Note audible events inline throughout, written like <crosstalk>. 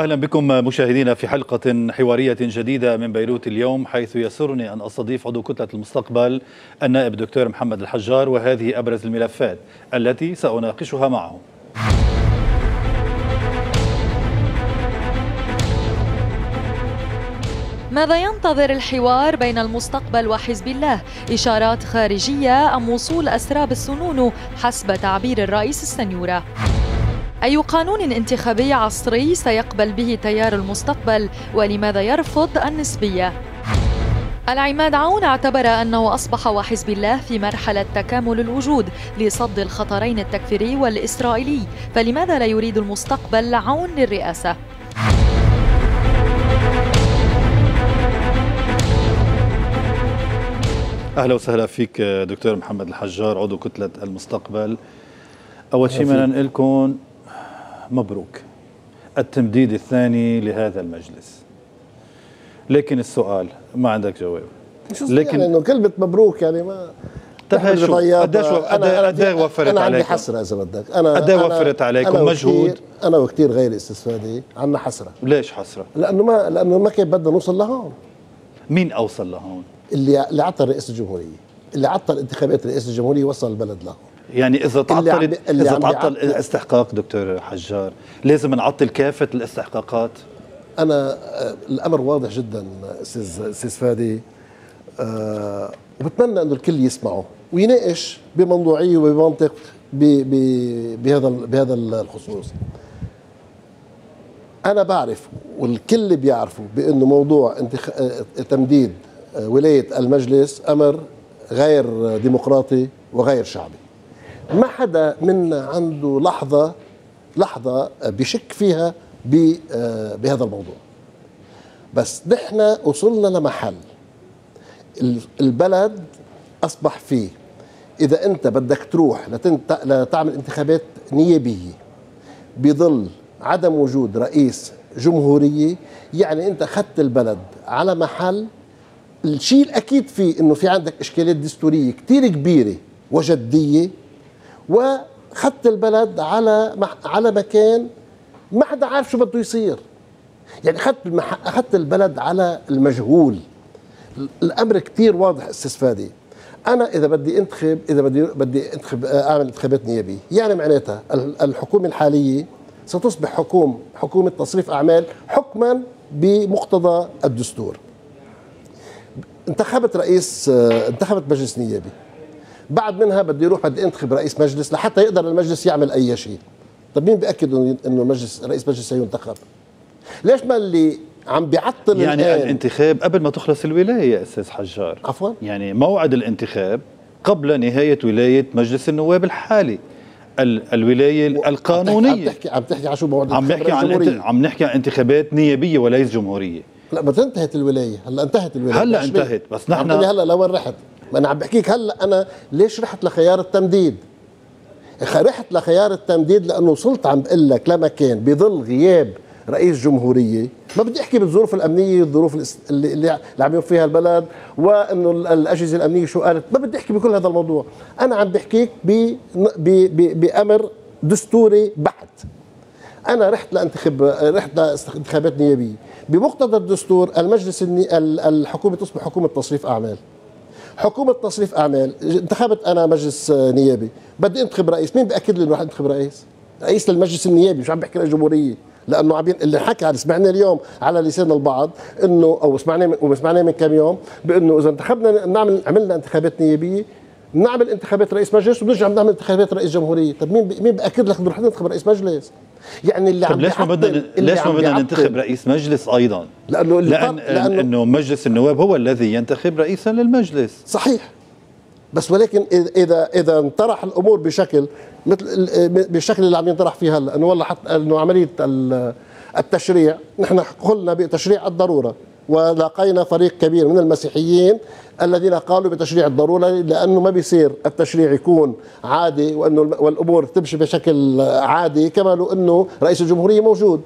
أهلا بكم مشاهدينا في حلقة حوارية جديدة من بيروت اليوم حيث يسرني أن أستضيف عضو كتلة المستقبل النائب الدكتور محمد الحجار وهذه أبرز الملفات التي سأناقشها معه. ماذا ينتظر الحوار بين المستقبل وحزب الله؟ إشارات خارجية أم وصول أسراب السنون حسب تعبير الرئيس السنيورة؟ أي قانون انتخابي عصري سيقبل به تيار المستقبل ولماذا يرفض النسبية؟ العماد عون اعتبر أنه أصبح وحزب الله في مرحلة تكامل الوجود لصد الخطرين التكفيري والإسرائيلي فلماذا لا يريد المستقبل عون للرئاسة؟ أهلا وسهلا فيك دكتور محمد الحجار عضو كتلة المستقبل أول شيء بدنا نقول لكم مبروك. التمديد الثاني لهذا المجلس. لكن السؤال ما عندك جواب. لكن يعني انه كلمة مبروك يعني ما طيب شو قديش قديش وفرت أنا عليكم؟ عندي حسره اذا بدك أنا قديش وفرت عليكم. مجهود؟ أنا وكثير غير استفادي. عندنا حسرة. ليش حسرة؟ لأنه ما لأنه ما كان بدنا نوصل لهون. مين أوصل لهون؟ اللي اللي عطل رئيس الجمهورية. اللي عطل انتخابات رئيس الجمهورية وصل البلد لهون. يعني إذا تعطل إذا تعطل الاستحقاق دكتور حجار لازم نعطل كافة الاستحقاقات؟ أنا الأمر واضح جدا أستاذ أستاذ فادي. أه وبتمنى إنه الكل يسمعه ويناقش بموضوعية وبمنطق بهذا بهذا الخصوص. أنا بعرف والكل بيعرفوا بأنه موضوع انتخ... تمديد ولاية المجلس أمر غير ديمقراطي وغير شعبي. ما حدا منا عنده لحظة لحظة بشك فيها بهذا الموضوع. بس نحن وصلنا لمحل. البلد أصبح فيه. إذا أنت بدك تروح. لتعمل انتخابات نيابية بظل عدم وجود رئيس جمهورية يعني أنت أخذت البلد على محل. الشيء الأكيد فيه إنه في عندك اشكاليات دستورية كثير كبيرة وجدية واخذت البلد على على مكان ما حدا عارف شو بده يصير. يعني اخذت. اخذت البلد على المجهول. الأمر كثير واضح أستاذ فادي. أنا إذا بدي انتخب إذا بدي بدي انتخب أعمل انتخابات نيابية يعني معناتها الحكومة الحالية ستصبح حكومه حكومة تصريف أعمال حكما بمقتضى الدستور. انتخبت رئيس انتخبت مجلس نيابي. بعد منها بدي أروح بدي انتخب رئيس مجلس لحتى يقدر المجلس يعمل أي شيء. طيب مين بيأكد إنه مجلس رئيس مجلس سينتخب؟ ليش ما اللي عم بيعطل يعني الآن؟ الانتخاب قبل ما تخلص الولاية يا أستاذ حجار. عفوا. يعني موعد الانتخاب قبل نهاية ولاية مجلس النواب الحالي. الولاية القانونية. عم تحكي عم تحكي عن شو موعد عم نحكي عن عم نحكي عن انتخابات نيابية وليس جمهورية. لا بس انتهت الولاية. هلأ انتهت الولاية. هلأ انتهت بس نحن هلأ لوين رحت؟ ما أنا عم بحكيك هلأ أنا ليش رحت لخيار التمديد؟ رحت لخيار التمديد لأنه وصلت عم بقول لك لمكان بظل غياب رئيس جمهورية. ما بدي أحكي بالظروف الأمنية الظروف اللي, اللي عم يوفيها فيها البلد وإنه الأجهزة الأمنية شو قالت. ما بدي أحكي بكل هذا الموضوع. أنا عم بحكيك بأمر دستوري بحت. أنا رحت لانتخب رحت لانتخابات نيابية. بمقتضى الدستور المجلس. الحكومة تصبح حكومة تصريف أعمال. حكومة تصريف أعمال انتخبت أنا مجلس نيابي. بدي أنتخب رئيس مين باكد لي إنه رح أنتخب رئيس؟ رئيس للمجلس النيابي مش عم بحكي للجمهورية. لأنه عم اللي حكى عن سمعنا اليوم على لسان البعض انه أو سمعناه من كم يوم بإنه إذا انتخبنا نعمل عملنا انتخابات نيابية نعمل انتخابات رئيس مجلس وبنرجع نعمل انتخابات رئيس جمهورية. طب مين مين باكد لك رح ننتخب رئيس مجلس؟ يعني اللي عم ليش ما بدنا ليش ما بدنا ننتخب رئيس مجلس أيضا؟ لأنه لأن لأنه إنه مجلس النواب هو الذي ينتخب رئيسا للمجلس. صحيح. بس ولكن اذا اذا انطرح الأمور بشكل مثل بالشكل اللي عم ينطرح فيه هلا إنه والله حط إنه عملية التشريع نحن قلنا بتشريع الضرورة. ولاقينا فريق كبير من المسيحيين الذين قالوا بتشريع الضرورة لأنه ما بيصير التشريع يكون عادي وأنه والأمور تمشي بشكل عادي كما لو أنه رئيس الجمهورية موجود.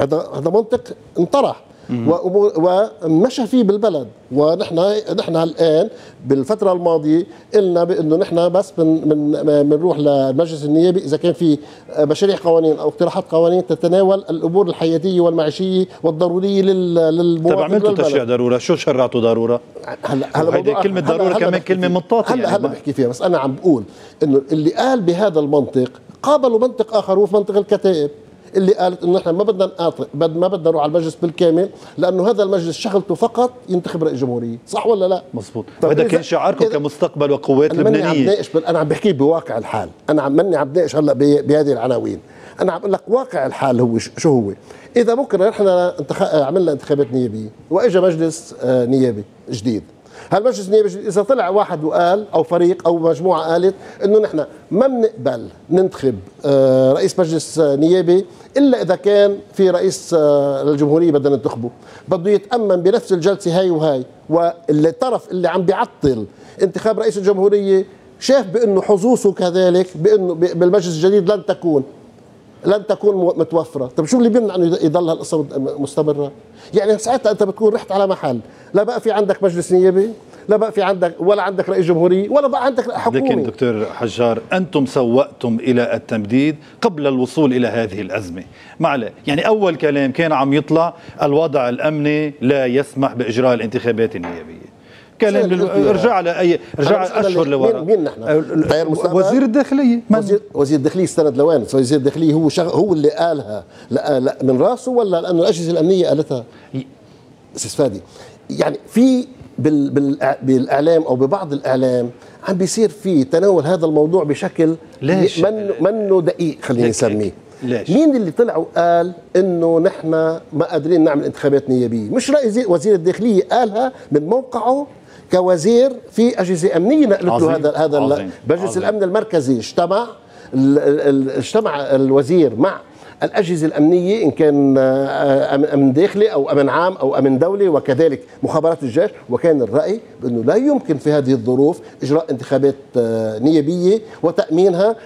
هذا هذا منطق انطرح. ومشى فيه بالبلد. ونحن نحن الان بالفترة الماضية قلنا بأنه نحن بس من من بنروح للمجلس النيابي. إذا كان في مشاريع قوانين أو اقتراحات قوانين تتناول الأمور الحياتية والمعيشية والضرورية للمواطن طب عملتوا تشريع ضرورة؟ شو شرعتوا ضرورة؟ هلا هلا هيدي كلمة ضرورة كمان كلمة مطاطيه هلا هلا بحكي فيها بس أنا عم بقول إنه اللي قال بهذا المنطق قابلوا منطق آخر وفي منطق الكتائب. اللي قالت إنه نحن ما بدنا نقاطع بد ما بدنا نروح على المجلس بالكامل لأنه هذا المجلس شغلته فقط ينتخب رئيس جمهورية صح ولا لا؟ مزبوط وهذا كان شعاركم كمستقبل وقوات أنا لبنانيه عم ناقش أنا عم بحكي بواقع الحال. أنا عم مني عم ناقش هلأ بهذه العناوين. أنا عم بقول لك واقع الحال هو شو هو؟ إذا بكره نحن انتخ... عملنا انتخابات نيابية وإجا مجلس آه، نيابي جديد. هالمجلس النيابي إذا طلع واحد وقال أو فريق أو مجموعة قالت إنه نحن ما بنقبل ننتخب آه، رئيس مجلس نيابي إلا إذا كان في رئيس آه، للجمهورية بدنا ننتخبه. بده يتأمن بنفس الجلسة هاي وهاي واللي الطرف اللي عم بيعطل انتخاب رئيس الجمهورية شاف بأنه حظوظه كذلك بأنه بالمجلس الجديد لن تكون لن تكون متوفرة. طب شو اللي بيمنع إنه يضل هالقصة مستمرة؟ يعني ساعتها أنت بتكون رحت على محل. لا بقى في عندك مجلس نيابي لا بقى في عندك ولا عندك رئيس جمهورية ولا بقى عندك حكومه لكن دكتور حجار أنتم سوأتم إلى التمديد قبل الوصول إلى هذه الأزمة معلش يعني أول كلام كان عم يطلع الوضع الأمني لا يسمح بإجراء الانتخابات النيابية كلام ارجع على اي ارجع أشهر لورا مين نحن؟ وزير الداخلية وزير, وزير الداخلية استند لوين؟ وزير الداخلية هو شغ... هو اللي قالها لا لا من راسه ولا لأنه الأجهزة الأمنية قالتها؟ أستاذ فادي يعني في بال... بال... بالاعلام أو ببعض الاعلام عم بيصير في تناول هذا الموضوع بشكل ليش؟ منه منه دقيق خلينا نسميه. ليش؟ مين اللي طلع وقال إنه نحن ما قادرين نعمل انتخابات نيابية؟ مش رئيس وزير الداخلية قالها من موقعه كوزير في أجهزة أمنية نقلت له هذا هذا مجلس الأمن المركزي. اجتمع اجتمع الوزير مع الأجهزة الأمنية إن كان آه، أمن داخلي أو أمن عام أو أمن دولي وكذلك مخابرات الجيش وكان الرأي بأنه لا يمكن في هذه الظروف إجراء انتخابات آه، نيابية وتأمينها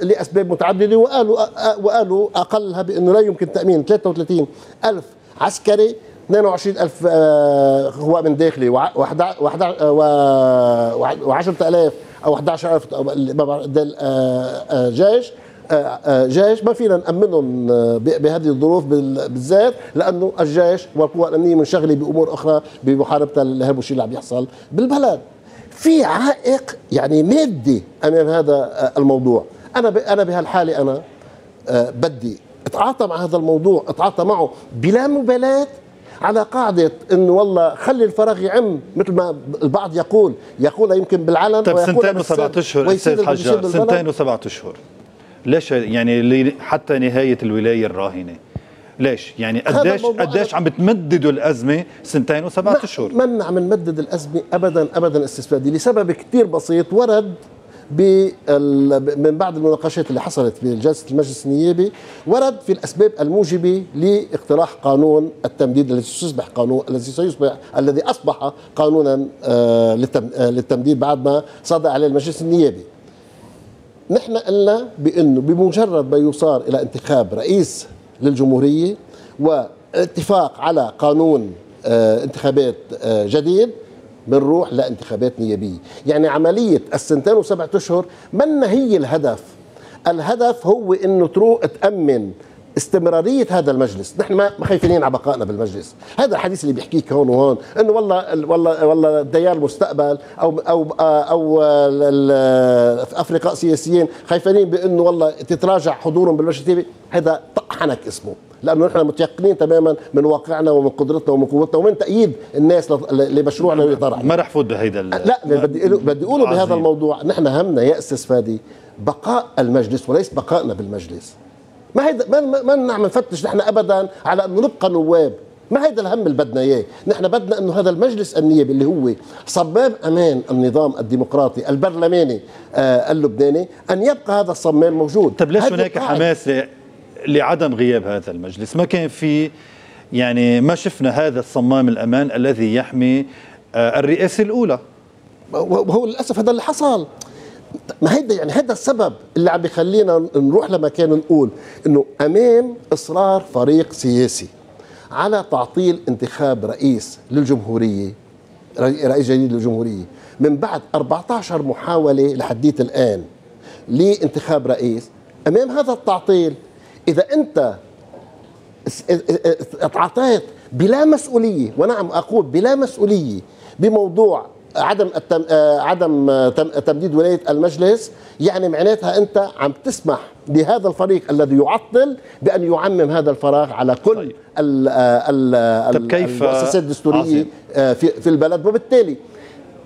لأسباب متعددة وقالوا آه، وقالوا أقلها بأنه لا يمكن تأمين 33 ألف عسكري 22000 هو من داخلي و 10000 أو 11000 جيش. جيش ما فينا نأمنهم بهذه الظروف بالذات لأنه الجيش والقوى الأمنية منشغلة بأمور أخرى بمحاربة الارهاب والشيء اللي عم يحصل بالبلد في عائق يعني مادي أمام هذا الموضوع. أنا أنا بهالحالة أنا بدي أتعاطى مع هذا الموضوع أتعاطى معه بلا مبالاة على قاعدة أنه والله خلي الفراغ يعم مثل ما البعض يقول. يقول يمكن بالعلن طيب سنتين وسبعة حجار سنتين وسبعة أشهر. ليش يعني حتى نهاية الولاية الراهنة ليش؟ يعني قديش قديش عم بتمددوا الأزمة سنتين وسبعة أشهر ما عم نمدد الأزمة ابدا ابدا استفادي لسبب كثير بسيط ورد من بعد المناقشات اللي حصلت في جلسة المجلس النيابي ورد في الأسباب الموجبة لاقتراح قانون التمديد الذي سيصبح قانون الذي سيصبح الذي أصبح قانونا آه، آه، للتمديد بعد ما صدر عليه المجلس النيابي. نحن قلنا بأنه بمجرد ما يصار إلى انتخاب رئيس للجمهورية واتفاق على قانون آه، انتخابات جديد بنروح لانتخابات نيابية. يعني عملية السنتين وسبعة أشهر منا هي الهدف؟ الهدف هو إنه تروح تأمن استمرارية هذا المجلس، نحن ما خايفين على بقائنا بالمجلس، هذا الحديث اللي بيحكيك هون وهون، إنه والله والله والله ديار المستقبل أو أو أو أفرقاء سياسيين خايفين بإنه والله تتراجع حضورهم بالمجلس هذا طحنك اسمه، لأنه نحن متيقنين تماما من واقعنا ومن قدرتنا ومن قوتنا ومن تأييد الناس لمشروعنا اللي طرح ما رح فوت بهيدا لا بدي بدي أقوله بهذا الموضوع. نحن همنا يا أستاذ فادي بقاء المجلس وليس بقائنا بالمجلس. ما هيدا ما ما نعم نفتش نحن ابدا على انه نبقى نواب. ما هيدا الهم اللي بدنا إياه، نحن بدنا إنه هذا المجلس النيابي اللي هو صمام أمان النظام الديمقراطي البرلماني آه اللبناني أن يبقى هذا الصمام موجود. طيب ليش هناك حماس لعدم غياب هذا المجلس؟ ما كان في يعني ما شفنا هذا الصمام الأمان الذي يحمي آه، الرئاسة الأولى. وهو للأسف هذا اللي حصل. ما هيدا يعني هذا السبب اللي عم بيخلينا نروح لمكان نقول انه امام اصرار فريق سياسي على تعطيل انتخاب رئيس للجمهوريه رئيس جديد للجمهوريه من بعد 14 محاوله لحديت الان لانتخاب رئيس امام هذا التعطيل اذا انت اتعطيت بلا مسؤوليه ونعم أقول بلا مسؤوليه بموضوع عدم التم... آه، عدم تمديد ولاية المجلس يعني معناتها أنت عم تسمح لهذا الفريق الذي يعطل بأن يعمم هذا الفراغ على كل طيب. ال ال طيب كيف المؤسسات الدستورية آه، في, في البلد. وبالتالي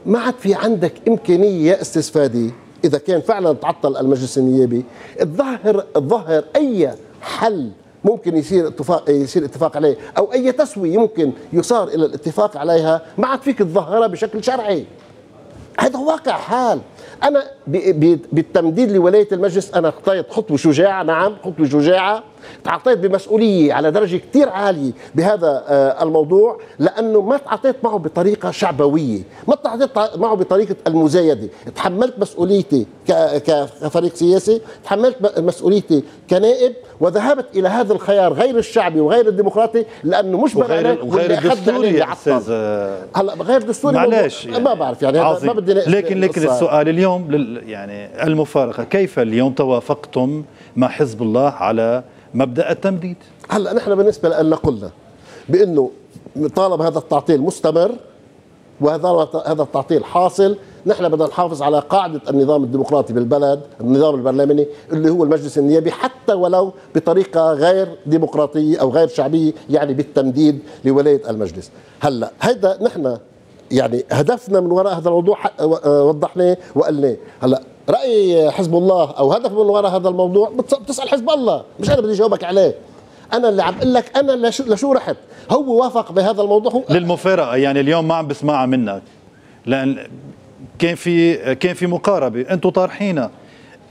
ما عاد في عندك إمكانية استفاده إذا كان فعلا تعطل المجلس النيابي تظهر تظهر أي حل ممكن يصير اتفاق يصير اتفاق عليه. أو أي تسوية يمكن يصار إلى الاتفاق عليها ما عاد فيك تظهرها بشكل شرعي. هذا واقع حال. أنا بالتمديد لولاية المجلس أنا اخطيت خطوه شجاعة نعم خطوه شجاعة. تعطيت بمسؤولية على درجة كثير عالية بهذا آه، الموضوع لأنه ما تعاطيت معه بطريقة شعبوية ما تعاطيت معه بطريقة المزايدة. تحملت مسؤوليتي كفريق سياسي تحملت مسؤوليتي كنائب وذهبت إلى هذا الخيار غير الشعبي وغير الديمقراطي لأنه مش وغير وغير الدستوري أستاذ هلا غير دستوري معلش يعني ما بعرف يعني ما بدي لكن لكن السؤال اليوم يعني المفارقة. كيف اليوم توافقتم مع حزب الله على مبدأ التمديد. هلا نحن بالنسبة لنا قلنا بأنه طالما هذا التعطيل مستمر وهذا هذا التعطيل حاصل. نحن بدنا نحافظ على قاعدة النظام الديمقراطي بالبلد النظام البرلماني اللي هو المجلس النيابي حتى ولو بطريقة غير ديمقراطية أو غير شعبية يعني بالتمديد لولاية المجلس. هلا هذا نحن يعني هدفنا من وراء هذا الموضوع وضحناه وقلناه. هلا رأي حزب الله أو هدف من وراء هذا الموضوع بتسأل حزب الله مش أنا بدي اجاوبك عليه. أنا اللي عم أقول لك أنا لشو رحت. هو وافق بهذا الموضوع هو للمفارقة يعني اليوم ما عم بسمعها منك. لأن كان في كان في مقاربة أنتم طارحينها.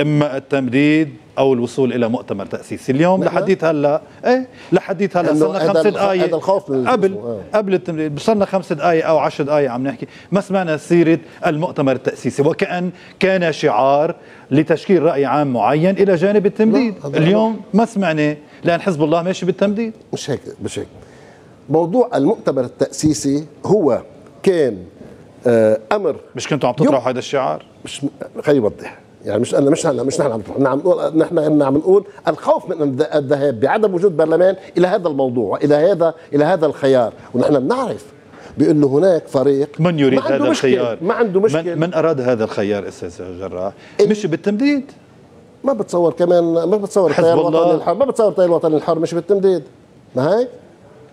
إما التمديد أو الوصول إلى مؤتمر تأسيسي. اليوم لحديت هلا إيه؟ لحديت هلا صرنا خمس دقائق قبل آه. قبل التمديد صرنا خمس دقائق أو عشر دقائق عم نحكي. ما سمعنا سيرة المؤتمر التأسيسي وكأن كان شعار لتشكيل رأي عام معين إلى جانب التمديد. اليوم ما سمعنا لأن حزب الله ماشي بالتمديد. مش هيك مش هيك. موضوع المؤتمر التأسيسي هو كان آه أمر مش كنتوا عم تطرحوا هذا الشعار؟ مش خليني اوضح يعني مش أنا مش أنا مش نحن عم عم نقول نحن عم نقول الخوف من الذهاب بعدم وجود برلمان إلى هذا الموضوع إلى هذا إلى هذا الخيار. ونحن بنعرف بانه هناك فريق من يريد هذا الخيار؟ ما عنده مشكلة. من, من أراد هذا الخيار أستاذ جراح؟ مش بالتمديد. ما بتصور كمان ما بتصور الوطني الحر ما بتصور التيار الوطني الحر مش بالتمديد. ما هيك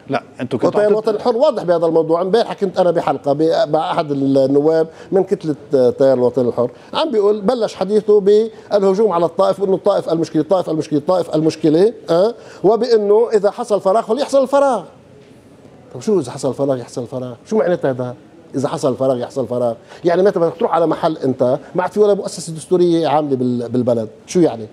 لا أنتم كنتوا وطيب الوطن الحر واضح بهذا الموضوع. امبارح كنت أنا بحلقة مع احد النواب من كتلة تيار الوطن الحر. عم بيقول بلش حديثه بالهجوم على الطائف وانه الطائف المشكلة الطائف المشكلة الطائف المشكلة أه؟ وبأنه إذا حصل فراغ فليحصل الفراغ. طيب شو إذا حصل فراغ يحصل فراغ؟ شو معناتها هذا؟ إذا حصل فراغ يحصل فراغ. يعني متى بدك تروح على محل أنت؟ ما عاد في ولا مؤسسة دستورية عاملة بالبلد. شو يعني؟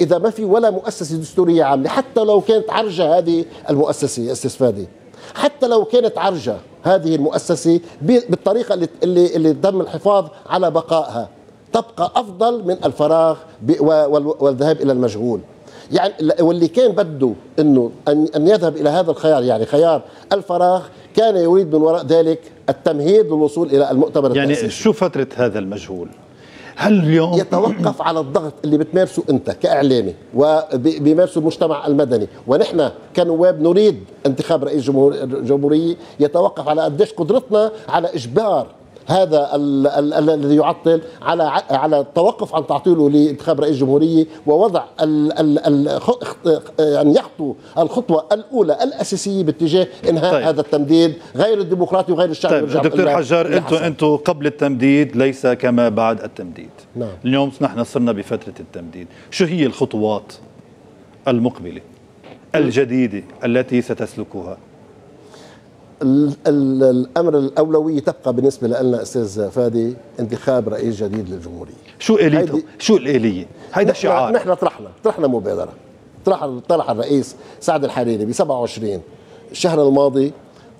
إذا ما في ولا مؤسسة دستورية عاملة حتى لو كانت عرجة هذه المؤسسة استفاده حتى لو كانت عرجة هذه المؤسسة بالطريقة اللي اللي, اللي تم الحفاظ على بقائها تبقى أفضل من الفراغ والذهاب إلى المشغول يعني واللي كان بده إنه ان أن يذهب إلى هذا الخيار يعني خيار الفراغ كان يريد من وراء ذلك التمهيد للوصول إلى المؤتمر يعني التأسيسي. شو فترة هذا المجهول؟ هل اليوم يتوقف <clears throat> على الضغط اللي بتمارسه انت كإعلامي وبيمارسه المجتمع المدني. ونحن كنواب نريد انتخاب رئيس جمهورية يتوقف على قديش قدرتنا على إجبار هذا الذي يعطل على على التوقف عن تعطيله لانتخاب رئيس جمهوريه ووضع ال ال ال يعني يخطو الخطوة الأولى الأساسية باتجاه إنهاء طيب. هذا التمديد غير الديمقراطي وغير الشعبي طيب دكتور حجار أنتم أنتم قبل التمديد ليس كما بعد التمديد. نعم. اليوم نحن صرنا بفترة التمديد. شو هي الخطوات المقبلة الجديدة التي ستسلكها؟ الأمر الاولويه تبقى بالنسبة لنا أستاذ فادي انتخاب رئيس جديد للجمهورية. شو إليته؟ شو الإلية؟ هيدا شعار. نحن طرحنا طرحنا مبادرة. طرح طرح الرئيس سعد الحريري ب 27 الشهر الماضي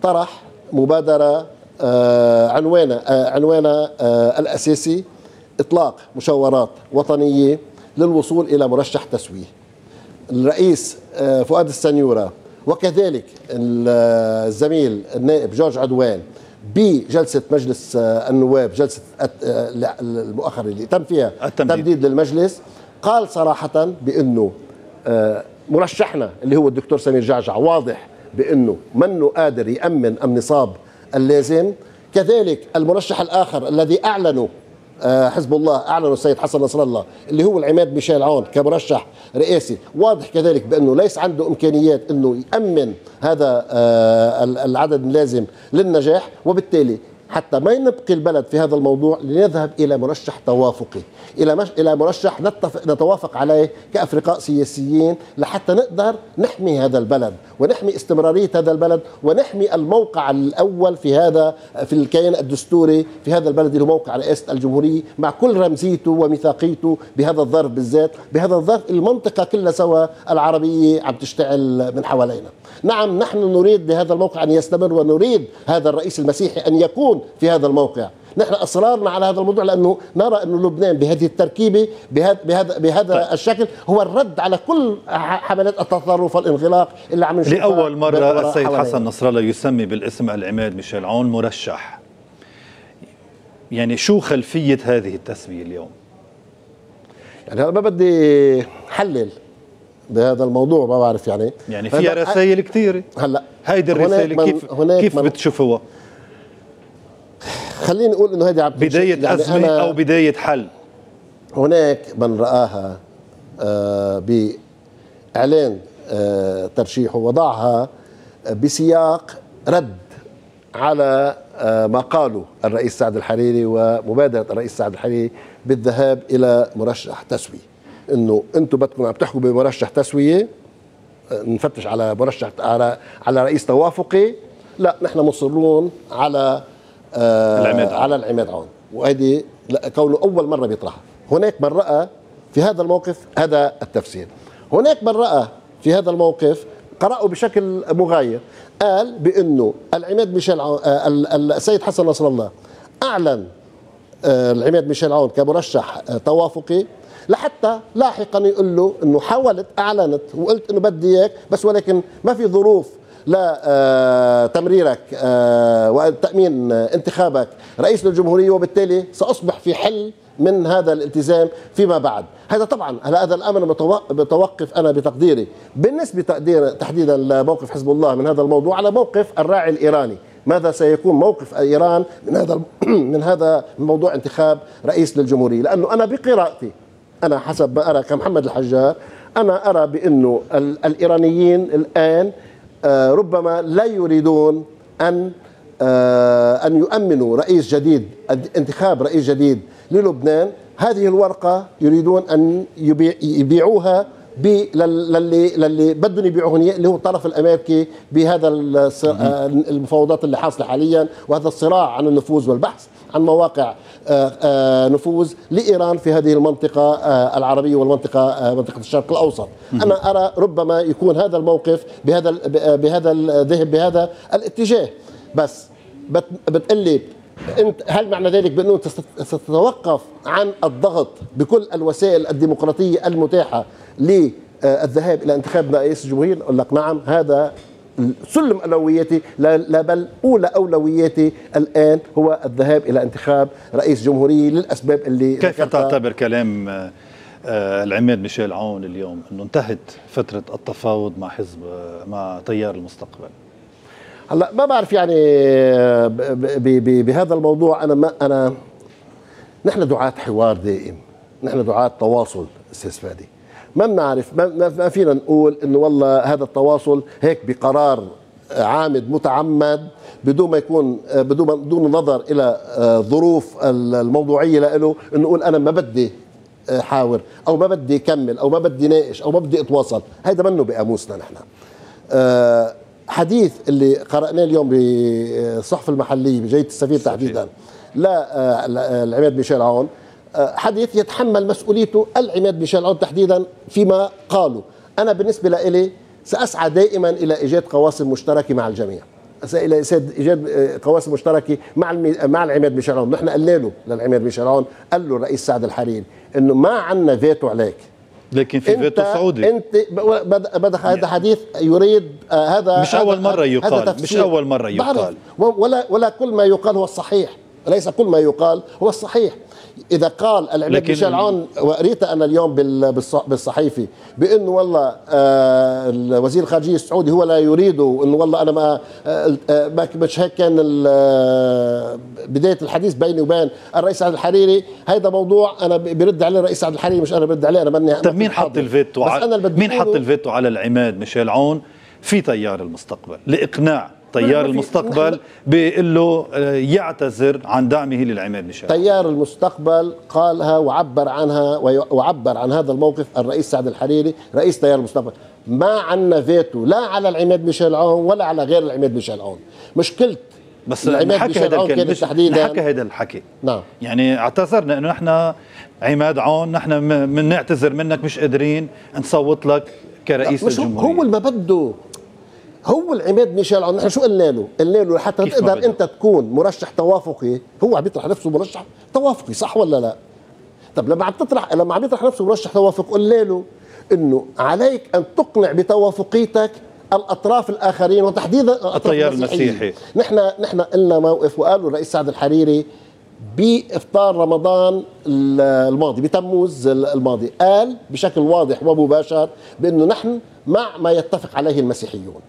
طرح مبادرة آه عنوانها آه عنوانها آه الأساسي إطلاق مشاورات وطنية للوصول إلى مرشح تسويه الرئيس آه فؤاد السنيورة وكذلك الزميل النائب جورج عدوان بجلسة مجلس النواب جلسة المؤخرة اللي تم فيها التمديد. تمديد للمجلس قال صراحة بأنه مرشحنا اللي هو الدكتور سمير جعجع واضح بأنه منه قادر يأمن النصاب اللازم كذلك المرشح الآخر الذي أعلنوا آه، حزب الله اعلنوا السيد حسن نصر الله اللي هو العماد ميشيل عون كمرشح رئاسي واضح كذلك بأنه ليس عنده إمكانيات إنه يأمن هذا آه، العدد اللازم للنجاح وبالتالي حتى ما نبقي البلد في هذا الموضوع لنذهب إلى مرشح توافقي. إلى مش إلى مرشح نتفق نتوافق عليه كأفرقاء سياسيين لحتى نقدر نحمي هذا البلد. ونحمي استمرارية هذا البلد ونحمي الموقع الأول في هذا في الكيان الدستوري في هذا البلد اللي هو موقع رئاسة الجمهورية مع كل رمزيته وميثاقيته بهذا الظرف بالذات بهذا الظرف المنطقة كلها سوا العربية عم تشتعل من حوالينا. نعم نحن نريد بهذا الموقع أن يستمر ونريد هذا الرئيس المسيحي أن يكون في هذا الموقع. نحن اصرارنا على هذا الموضوع لأنه نرى أنه لبنان بهذه التركيبة بهذا بهذا بهذا طيب. الشكل هو الرد على كل حملات التطرف والانغلاق اللي عم نشوفها لأول مرة السيد حسن نصر الله يسمي بالاسم العماد ميشيل عون مرشح يعني شو خلفية هذه التسمية اليوم؟ يعني أنا ما بدي حلل بهذا الموضوع ما بعرف يعني يعني فيها رسائل كثيرة هلا هيدي الرسائل كيف كيف بتشوفوها؟ خليني أقول إنه هيدي بداية يعني أزمة أو بداية حل. هناك من رآها آه بإعلان آه ترشيحه وضعها بسياق رد على آه ما قاله الرئيس سعد الحريري ومبادرة الرئيس سعد الحريري بالذهاب إلى مرشح تسوية. إنه أنتم بدكم عم تحكوا بمرشح تسوية آه، نفتش على مرشح على على رئيس توافقي. لا نحن مصرون على آه العماد على العماد عون وهذه كونه أول مرة بيطرحها. هناك من رأى في هذا الموقف هذا التفسير. هناك من رأى في هذا الموقف قرأوا بشكل مغاير. قال بأنه العماد ميشيل عون آه السيد حسن نصر الله أعلن آه العماد ميشيل عون كمرشح توافقي. لحتى لاحقا يقول له إنه حاولت أعلنت وقلت إنه بدي إياك بس ولكن ما في ظروف لتمريرك آه، وتأمين انتخابك رئيس للجمهورية وبالتالي سأصبح في حل من هذا الالتزام فيما بعد. هذا طبعا هذا الأمر بتوقف أنا بتقديري. بالنسبة تقدير تحديدا لموقف حزب الله من هذا الموضوع على موقف الراعي الإيراني. ماذا سيكون موقف إيران من هذا <clears throat> من هذا موضوع انتخاب رئيس للجمهورية؟ لأنه أنا بقراءتي أنا حسب ما أرى كمحمد الحجار أنا أرى بأنه الإيرانيين الآن آه، ربما لا يريدون أن آه، أن يؤمنوا رئيس جديد انتخاب رئيس جديد للبنان. هذه الورقة يريدون أن يبيعوها للي للي بدهم يبيعوه اللي هو الطرف الأمريكي بهذا آه، المفاوضات اللي حاصلة حاليا وهذا الصراع عن النفوذ والبحث. عن مواقع آه، آه، نفوذ لإيران في هذه المنطقة آه، العربية والمنطقة منطقة الشرق الأوسط. أنا أرى ربما يكون هذا الموقف بهذا بهذا الذهب بهذا الاتجاه. بس بتقلي أنت هل معنى ذلك بأنه أنت ستتوقف عن الضغط بكل الوسائل الديمقراطية المتاحة للذهاب إلى انتخاب رئيس الجمهوريه؟ أقول لك نعم هذا سلم اولوياتي لا بل أولى اولوياتي الآن هو الذهاب إلى انتخاب رئيس جمهورية للأسباب اللي كيف تعتبر كلام آه، العماد ميشيل عون اليوم إنه انتهت فترة التفاوض مع حزب آه، مع تيار المستقبل؟ هلأ ما بعرف يعني آه، بهذا الموضوع أنا ما أنا نحن دعاة حوار دائم نحن دعاة تواصل أستاذ فادي. ما بنعرف ما فينا نقول إنه والله هذا التواصل هيك بقرار عامد متعمد بدون ما يكون بدون بدون نظر إلى آه، الموضوعية له انه نقول أنا ما بدي حاور أو ما بدي كمل أو ما بدي ناقش أو ما بدي أتواصل. هذا منه بقاموسنا نحن. آه، حديث اللي قرأناه اليوم بالصحف المحلية بجريدة السفير تحديدا. لا آه، العماد ميشيل عون. حديث يتحمل مسؤوليته العماد ميشيل عون تحديدا فيما قالوا. أنا بالنسبة لي سأسعى دائما إلى إيجاد قواسم مشتركة مع الجميع. إلى إيجاد آه، قواسم مشتركة مع مع العماد ميشيل عون، نحن قلنا له للعماد ميشيل عون قال له الرئيس سعد الحريري إنه ما عندنا فيتو عليك. لكن في فيتو سعودي. أنت بدأ هذا حديث يريد آه هذا مش أول مرة يقال مش أول مرة يقال. ولا ولا كل ما يقال هو الصحيح. ليس كل ما يقال هو الصحيح. إذا قال العماد ميشيل عون وقريت أنا اليوم بالصحيفة بانه والله آه الوزير الخارجية السعودي هو لا يريد انه والله أنا ما آه, مش هيك كان آه، بداية الحديث بيني وبين الرئيس سعد الحريري. هذا موضوع أنا برد عليه الرئيس سعد الحريري مش أنا برد عليه أنا بني طيب مين حط الفيتو مين حط الفيتو على العماد ميشيل عون في تيار المستقبل لإقناع تيار المستقبل بيقول له آه، يعتذر عن دعمه للعماد ميشيل تيار المستقبل قالها وعبر عنها وعبر عن هذا الموقف الرئيس سعد الحريري رئيس تيار المستقبل. ما عنا فيتو لا على العماد ميشيل عون ولا على غير العماد ميشيل عون مشكلة بس حكى هذا الكلام تحديدا حكى هذا الحكي. نعم. يعني اعتذرنا إنه نحن عماد عون نحن بنعتذر منك مش قادرين نصوت لك كرئيس الجمهورية. هو اللي ما بده هو العماد ميشيل عون نحن شو قلنا له؟ قلنا له حتى تقدر انت تكون مرشح توافقي هو عم يطرح نفسه مرشح توافقي صح ولا لا؟ طب لما عم تطرح لما عم يطرح نفسه مرشح توافق قلنا له إنه عليك أن تقنع بتوافقيتك الأطراف الآخرين وتحديدا التيار المسيحي نحن نحن قلنا موقف وقالوا الرئيس سعد الحريري بإفطار رمضان الماضي بتموز الماضي قال بشكل واضح ومباشر بأنه نحن مع ما يتفق عليه المسيحيون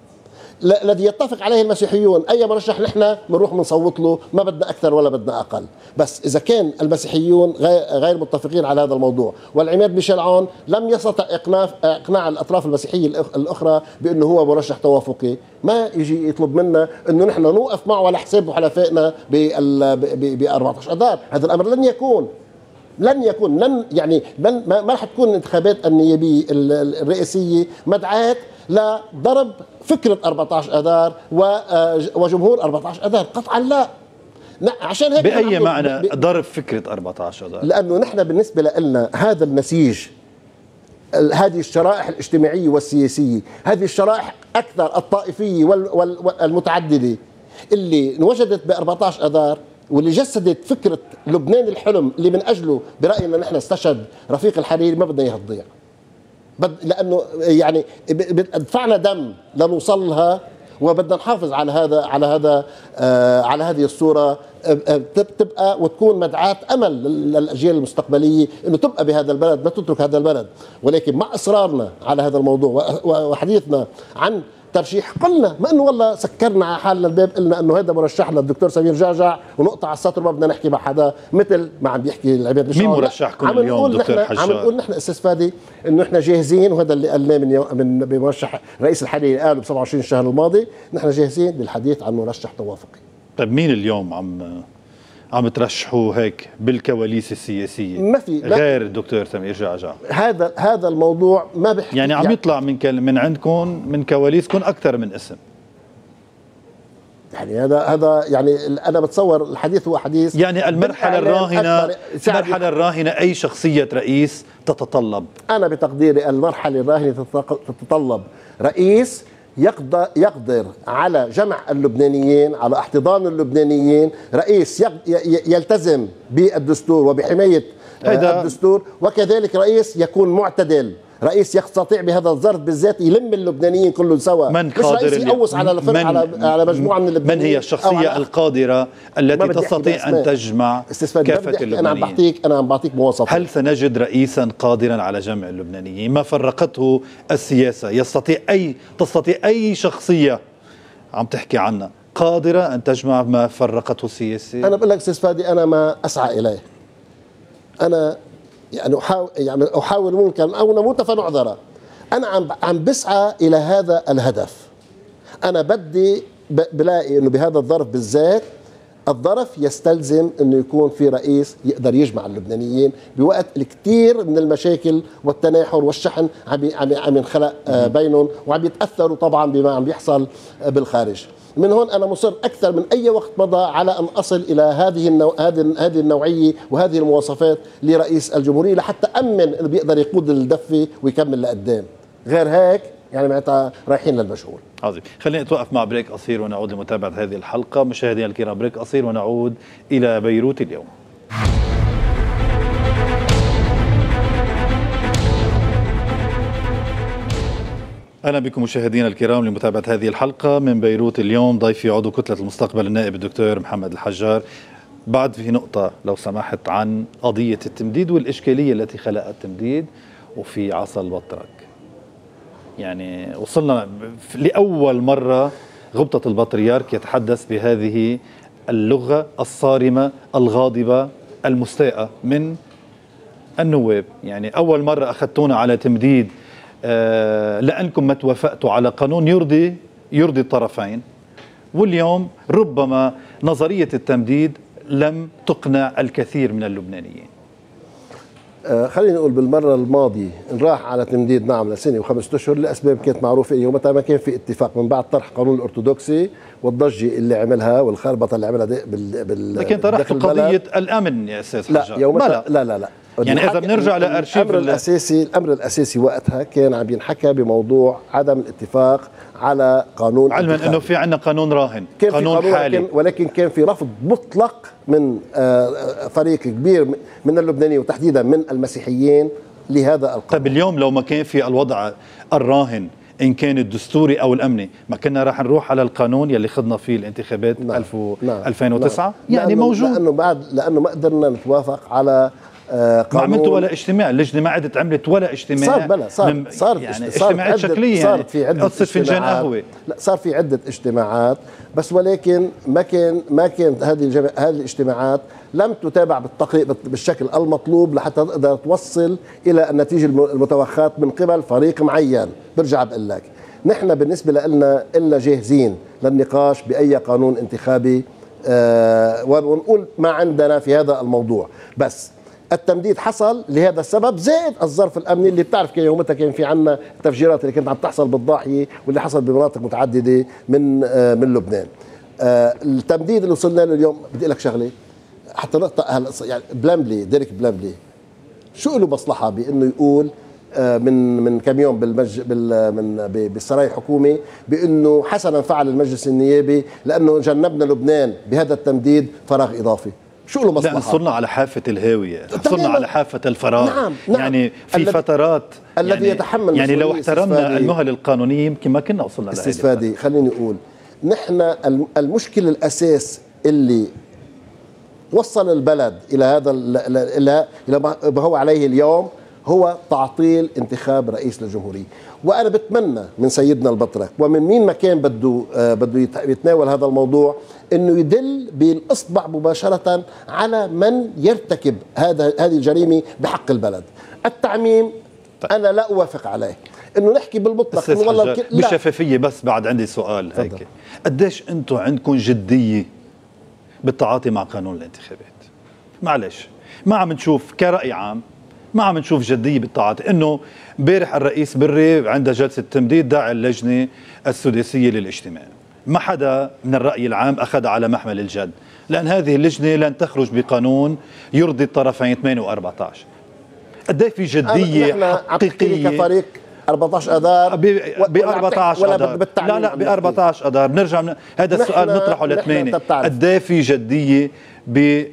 الذي يتفق عليه المسيحيون أي مرشح نحن بنروح بنصوت له ما بدنا أكثر ولا بدنا أقل. بس إذا كان المسيحيون غير متفقين على هذا الموضوع والعماد ميشيل عون لم يستطع اقناع إقناع الأطراف المسيحية الأخرى بأنه هو مرشح توافقي. ما يجي يطلب منا إنه نحن نوقف معه على حساب حلفائنا ب 14 آذار. هذا الأمر لن يكون. لن يكون. لن يعني لن ما راح تكون الانتخابات النيابية الرئاسيه مدعاة لضرب فكره 14 آذار آه، وجمهور 14 آذار. قطعا لا. عشان هيك بأي معنى ضرب فكرة 14 آذار؟ لأنه نحن بالنسبة لنا هذا النسيج هذه الشرائح الاجتماعية والسياسية هذه الشرائح أكثر الطائفية والمتعددة. اللي انوجدت ب 14 آذار واللي جسدت فكرة لبنان الحلم اللي من أجله برأينا نحن استشهد رفيق الحريري ما بدنا اياها تضيع لأنه يعني دفعنا دم لنوصل لها وبدنا نحافظ على هذا على هذا آه على هذه الصورة آه، آه، تبقى وتكون مدعاة أمل للأجيال المستقبلية إنه تبقى بهذا البلد ما تترك هذا البلد. ولكن مع إصرارنا على هذا الموضوع وحديثنا عن ترشيح قلنا ما إنه والله سكرنا على حالنا الباب قلنا إنه هذا مرشح للدكتور سمير جعجع ونقطع السطر ما بدنا نحكي مع حدا مثل ما عم بيحكي العباد مين مرشحكم اليوم دكتور حجار عم نقول نحن أستاذ فادي إنه إحنا جاهزين وهذا اللي قلناه من يوم من بمرشح رئيس الحريري قاله ب 27 الشهر الماضي نحن جاهزين للحديث عن مرشح توافقي. طيب مين اليوم عم عم ترشحوا هيك بالكواليس السياسية؟ ما في غير الدكتور سمير جعجع هذا هذا الموضوع ما بحكي يعني عم يعني يطلع من من عندكم من كواليسكم أكثر من اسم. يعني هذا هذا يعني أنا بتصور الحديث هو حديث يعني المرحلة الراهنة المرحلة الراهنة أي شخصية رئيس تتطلب؟ أنا بتقديري المرحلة الراهنة تتطلب رئيس يقدر يقدر على جمع اللبنانيين على احتضان اللبنانيين. رئيس يلتزم بالدستور وبحماية الدستور. وكذلك رئيس يكون معتدل. رئيس يستطيع بهذا الظرف بالذات يلم اللبنانيين كلهم سوا. من مش رئيس يقوس على من على على مجموعة من اللبنانيين من هي الشخصية القادرة التي تستطيع أن تجمع كافة اللبنانيين أنا عم بعطيك أنا عم بعطيك مواصفات. هل سنجد رئيسا قادرا على جمع اللبنانيين؟ ما فرقته السياسة؟ يستطيع اي تستطيع أي شخصية عم تحكي عنها؟ قادرة أن تجمع ما فرقته السياسة أنا بقول لك أستاذ فادي أنا ما أسعى إليه. أنا يعني احاول يعني أحاول ممكن أو نموت فنعذر أنا عم عم بسعى إلى هذا الهدف. أنا بدي بلاقي إنه بهذا الظرف بالذات الظرف يستلزم إنه يكون في رئيس يقدر يجمع اللبنانيين بوقت الكثير من المشاكل والتناحر والشحن عم عم عم ينخلق آه، بينهم وعم يتأثروا طبعا بما عم بيحصل بالخارج. من هون أنا مصر أكثر من أي وقت مضى على أن أصل إلى هذه النوع هذه هذه النوعية وهذه المواصفات لرئيس الجمهورية لحتى أمن إنه بيقدر يقود الدفة ويكمل لقدام. غير هيك يعني معناتها رايحين للمجهول عظيم. خلينا نتوقف مع break قصير ونعود لمتابعة هذه الحلقة. مشاهدينا الكرام break قصير ونعود إلى بيروت اليوم. أهلا بكم مشاهدينا الكرام لمتابعة هذه الحلقة. من بيروت اليوم ضيفي عضو كتلة المستقبل النائب الدكتور محمد الحجار. بعد في نقطة لو سمحت عن قضية التمديد والإشكالية التي خلقها التمديد وفي عصا البطرك. يعني وصلنا لأول مرة غبطة البطريرك يتحدث بهذه اللغة الصارمة الغاضبة المستاءة من النواب. يعني أول مرة أخذتونا على تمديد لأنكم ما توافقتوا على قانون يرضي يرضي الطرفين. واليوم ربما نظرية التمديد لم تقنع الكثير من اللبنانيين. آه خلينا نقول بالمرة الماضية راح على تمديد نعم لسنة وخمسة أشهر لأسباب كانت معروفة يومتها ما كان في اتفاق من بعد طرح قانون الأرثوذكسي والضجة اللي عملها والخربطة اللي عملها بال بال لكن طرحت قضية الأمن يا أستاذ لا يومتها لا لا لا. يعني إذا بنرجع لأرشيف الأمر الاساسي الأمر الأساسي وقتها كان عم ينحكى بموضوع عدم الاتفاق على قانون علما إنه في عندنا قانون راهن كان قانون, في قانون حالي ولكن, ولكن كان في رفض مطلق من فريق كبير من اللبنانيين وتحديدا من المسيحيين لهذا القانون طيب اليوم لو ما كان في الوضع الراهن إن كان الدستوري أو الأمني ما كنا راح نروح على القانون يلي خضنا فيه الانتخابات نعم. 2009 نعم. يعني لأنه موجود لأنه بعد لأنه ما قدرنا نتوافق على آه ما عملتوا ولا اجتماع اللجنه ما عدت عملت ولا اجتماع صار بلا صار صار يعني اجتماعات شكلية صار في عدة قصة فنجان قهوة لا صار في عدة اجتماعات بس ولكن ما كان ما كانت هذه. هذه الاجتماعات لم تتابع. بالشكل المطلوب لحتى تقدر توصل إلى النتيجة المتوخاة من قبل فريق معين برجع بقول لك نحن بالنسبة لنا إلنا جاهزين للنقاش بأي قانون انتخابي آه ونقول ما عندنا في هذا الموضوع بس التمديد حصل لهذا السبب زائد الظرف الأمني اللي بتعرف كان يومتها كان في عنا التفجيرات اللي كانت عم تحصل بالضاحية واللي حصل بمناطق متعددة من آه من لبنان. آه التمديد اللي وصلنا له اليوم بدي أقول لك شغلة حتى نقطة يعني بلامبلي دريك بلامبلي شو له مصلحة بأنه يقول آه من من كم يوم بالمج بال من بالسراي الحكومي بأنه حسنا فعل المجلس النيابي لأنه جنبنا لبنان بهذا التمديد فراغ إضافي شو له مصلحة؟ لا صرنا على حافة الهاوية. صرنا على حافة الفراغ. نعم, نعم. يعني في فترات الذي يعني يتحمل يعني لو احترمنا المهل القانونيه يمكن ما كنا وصلنا استفادي خليني أقول نحن المشكل الأساس اللي وصل البلد إلى هذا إلى إلى ما هو عليه اليوم هو تعطيل انتخاب رئيس للجمهورية. وأنا بتمنى من سيدنا البطرك ومن مين ما كان بده آه بده يتناول هذا الموضوع إنه يدل بالاصبع مباشرة على من يرتكب هذا هذه الجريمة بحق البلد. التعميم طيب. أنا لا أوافق عليه. إنه نحكي بالمطلق إنه والله بشفافية بس بعد عندي سؤال هيك. قديش أنتم عندكم جدية بالتعاطي مع قانون الانتخابات؟ معلش ما عم نشوف كرأي عام ما عم نشوف جدية بالتعاطي إنه امبارح الرئيس بري عند جلسة تمديد دعا اللجنة السداسية للاجتماع. ما حدا من الرأي العام أخذ على محمل الجد لأن هذه اللجنة لن تخرج بقانون يرضي الطرفين 8 و14 قد في جدية حقيقية؟ كفريق 14 اذار ب 14 اذار لا لا ب 14 اذار بنرجع من... هذا السؤال نطرحه لثمانيه قد في جدية ب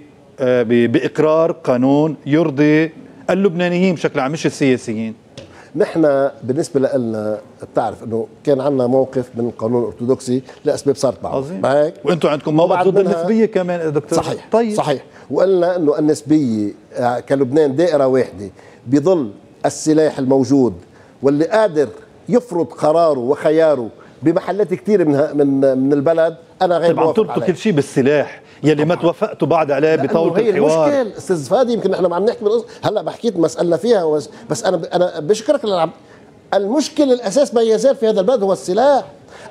بإقرار قانون يرضي اللبنانيين بشكل عام مش السياسيين. نحن بالنسبة لنا بتعرف إنه كان عندنا موقف من القانون الارثوذكسي لأسباب صارت معه عظيم. هيك؟ وأنتم عندكم موقف ضد النسبية كمان يا دكتور. صحيح طيب. صحيح. وقلنا إنه النسبية آه، كلبنان دائرة واحدة بظل السلاح الموجود واللي قادر يفرض قراره وخياره بمحلات كثير من من من البلد أنا غير طيب عم تربطوا كل شيء بالسلاح. يلي ما توافقتوا بعد عليه بطاوله هي الحوار. هي المشكل أستاذ فادي يمكن إحنا عم نحكي هلأ بحكيت مسالنا فيها بس أنا أنا بشكرك المشكل الأساس ما يزال في هذا البلد هو السلاح.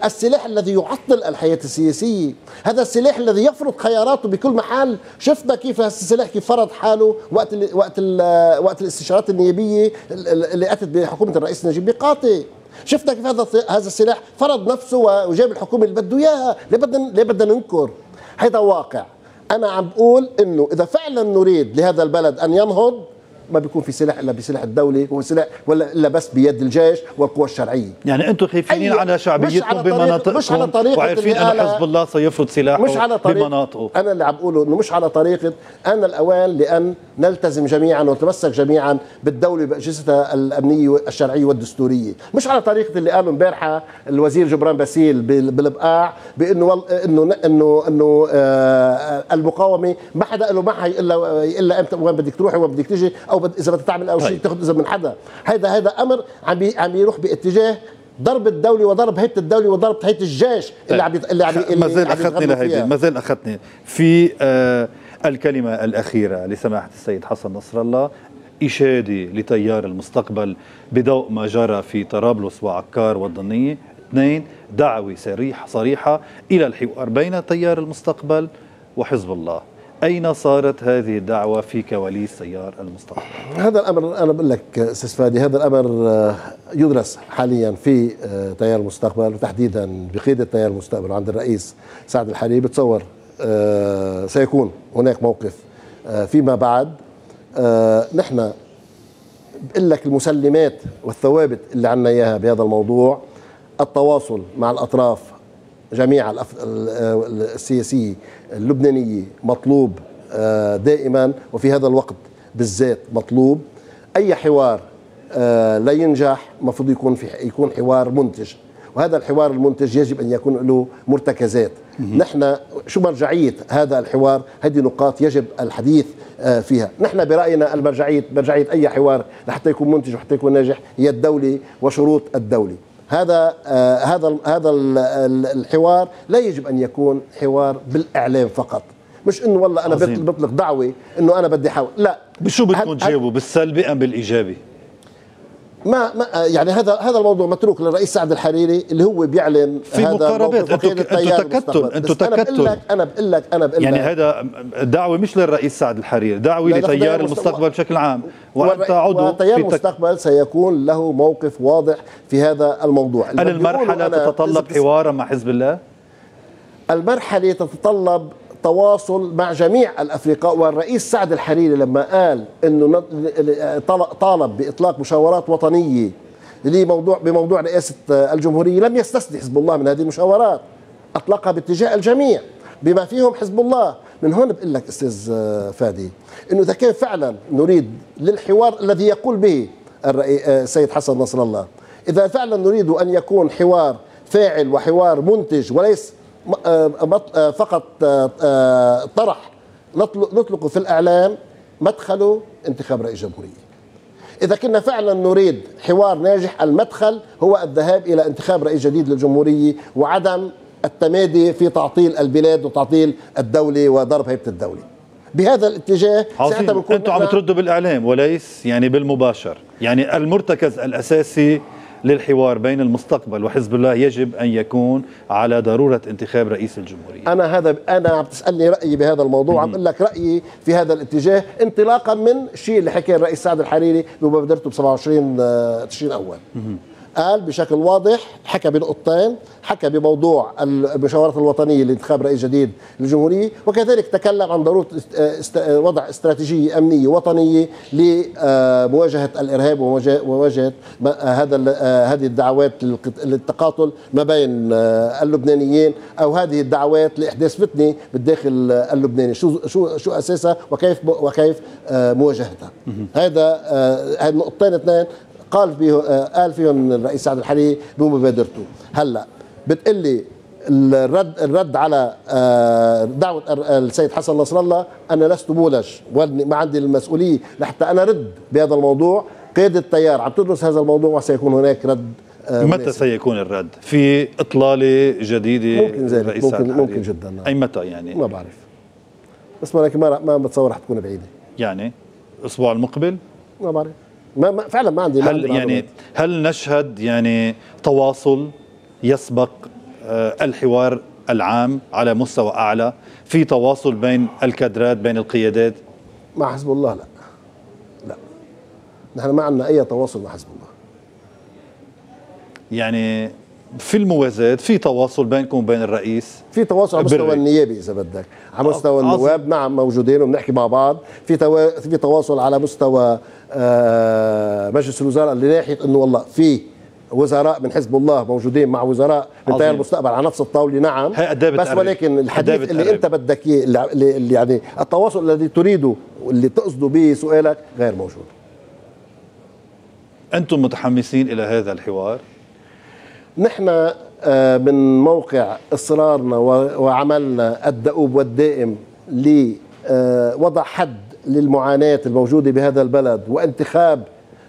السلاح الذي يعطل الحياة السياسية. هذا السلاح الذي يفرض خياراته بكل محل شفنا كيف السلاح كيف فرض حاله وقت ال وقت ال وقت الاستشارات النيابية اللي أتت بحكومة الرئيس نجيب ميقاتي. شفنا كيف هذا هذا السلاح فرض نفسه وجاب الحكومة اللي بده إياها. ليه بدنا ليه بدنا ننكر؟ هذا واقع. أنا عم بقول إنه إذا فعلا نريد لهذا البلد أن ينهض ما بيكون في سلاح إلا بسلاح الدولة هو سلاح ولا إلا بس بيد الجيش والقوى الشرعية. يعني أنتم خايفين على شعبيتكم بمناطقكم مش على طريقة وعارفين أن حزب الله سيفرض سلاحه مش على طريق بمناطقه. أنا اللي عم بقوله إنه مش على طريقة أنا الأوان لأن نلتزم جميعا ونتمسك جميعا بالدولة باجهزتها الأمنية الشرعية والدستورية. مش على طريقة اللي قالوا امبارحة الوزير جبران باسيل بال- بالبقاع بإنه إنه انه إنه آه، المقاومة ما حدا له معها الا إلا إمتى وين بدك تروحي وين بدك تيجي أو بد إذا تعمل أو شيء طيب. تاخذ اذا من حدا. هذا هذا أمر عم بي عم يروح باتجاه ضرب الدولة وضرب هيئة الدولة وضرب هيئة الجيش اللي عم يت- اللي عم ما زال عم يتغنوا لهيدي. ما زال أخذني. في آه الكلمة الأخيرة لسماحة السيد حسن نصر الله إشادة لتيار المستقبل بضوء ما جرى في طرابلس وعكار والضنية. اثنين دعوة صريحة صريحة إلى الحوار بين تيار المستقبل وحزب الله. أين صارت هذه الدعوة في كواليس تيار المستقبل؟ هذا الأمر أنا بقول لك أستاذ فادي هذا الأمر آه، يدرس حاليا في آه، تيار المستقبل وتحديدا بقيادة تيار المستقبل وعند الرئيس سعد الحريري. بتصور آه، سيكون هناك موقف فيما بعد. نحن بقول لك المسلمات والثوابت اللي عنا إياها بهذا الموضوع التواصل مع الأطراف جميع الأف- ال- ال- السياسيه اللبنانيه مطلوب آه، دائما وفي هذا الوقت بالذات مطلوب. أي حوار آه، لا ينجح المفروض يكون في يكون حوار منتج. وهذا الحوار المنتج يجب أن يكون له مرتكزات. نحن شو مرجعية هذا الحوار؟ هذه نقاط يجب الحديث آه، فيها. نحن برأينا المرجعية مرجعية أي حوار لحتى يكون منتج وحتى يكون ناجح هي الدولة وشروط الدولة. هذا آه هذا هذا ال- ال- الحوار لا يجب أن يكون حوار بالإعلام فقط. مش إنه والله أنا. بطلق دعوة إنه أنا بدي أحاول. لا. بشو بدكم تجاوبوا بالسلبي أم بالإيجابي؟ ما, ما يعني هذا هذا الموضوع متروك للرئيس سعد الحريري اللي هو بيعلن في هذا مقاربات. تيار تكتل. أنا بقول تكتل. لك أنا بقول لك أنا بقول يعني لك هذا دعوة مش للرئيس سعد الحريري لا، لتيار تيار المستقبل. بشكل عام وأنت عضو وتيار. المستقبل سيكون له موقف واضح في هذا الموضوع هل أنا تتطلب حوارا مع حزب الله؟ المرحلة تتطلب تواصل مع جميع الافرقاء والرئيس سعد الحريري لما قال إنه طالب بإطلاق مشاورات وطنية لموضوع بموضوع رئاسة الجمهورية لم يستثني حزب الله من هذه المشاورات أطلقها باتجاه الجميع بما فيهم حزب الله. من هون بقول لك أستاذ فادي إنه إذا كان فعلا نريد للحوار الذي يقول به الرئي- السيد حسن نصر الله إذا فعلا نريد أن يكون حوار فاعل وحوار منتج وليس آه، آه، فقط آه، آه، طرح نطلق نطلقه في الإعلام مدخله انتخاب رئيس جمهورية. إذا كنا فعلا نريد حوار ناجح المدخل هو الذهاب إلى انتخاب رئيس جديد للجمهورية وعدم التمادي في تعطيل البلاد وتعطيل الدولة وضرب هيبة الدولة. بهذا الاتجاه عظيم. أنتم عم تردوا بالإعلام وليس يعني بالمباشر. يعني المرتكز الأساسي للحوار بين المستقبل وحزب الله يجب أن يكون على ضرورة انتخاب رئيس الجمهورية. أنا هذا أنا عم تسألني رأيي بهذا الموضوع عم أقول لك رأيي في هذا الاتجاه انطلاقا من الشيء اللي حكاه الرئيس سعد الحريري بمبادرته ب 27 آه، تشرين أول. قال بشكل واضح حكى بنقطتين حكى بموضوع المشاورات الوطنية لانتخاب رئيس جديد للجمهورية وكذلك تكلم عن است- وضع استراتيجية أمنية وطنية لمواجهه الإرهاب ومواجهة ومواجهة هذا آه، هذه الدعوات للتقاتل ما بين آه، اللبنانيين أو هذه الدعوات لإحداث فتنة بالداخل آه، اللبناني. شو شو شو أساسها؟ وكيف وكيف آه، مواجهتها؟ هذا آه، هذه النقطتين. اثنين قال فيه آه، قال فيهم الرئيس سعد الحريري بمبادرته هلأ بتقلي الرد الرد على آه، دعوة السيد حسن نصر الله أنا لست مولج وما عندي المسؤولية لحتى أنا رد بهذا الموضوع. قياده التيار عم تدرس هذا الموضوع وسيكون هناك رد آه، متى مناسب. سيكون الرد؟ في إطلالة جديدة ممكن ذلك، للرئيس ممكن- سعد ممكن؟ جداً، نعم. أي متى يعني؟ ما بعرف. بس ولكن ما ما بتصور رح تكون بعيدة. يعني الأسبوع المقبل؟ ما بعرف. ما, ما فعلا ما عندي ما هل عندي يعني. هل نشهد يعني تواصل يسبق آه، الحوار العام على مستوى أعلى؟ في تواصل بين الكادرات بين القيادات؟ مع حزب الله لا. لا. نحن ما عندنا أي تواصل مع حزب الله. يعني في الموازاة في تواصل بينكم وبين الرئيس في تواصل على مستوى. النيابي إذا بدك على مستوى عظيم. النواب نعم موجودين وبنحكي مع بعض في توا... في تواصل على مستوى آه مجلس الوزراء لناحيه إنه والله في وزراء من حزب الله موجودين مع وزراء من. تيار المستقبل على نفس الطاولة نعم بس؟ ولكن الحديث اللي بتقرب؟ أنت بدك إياه اللي- يعني التواصل الذي تريده واللي تقصده به سؤالك غير موجود أنتم متحمسين إلى هذا الحوار نحن آه، من موقع إصرارنا وعملنا الدؤوب والدائم لوضع حد للمعاناة الموجودة بهذا البلد وانتخاب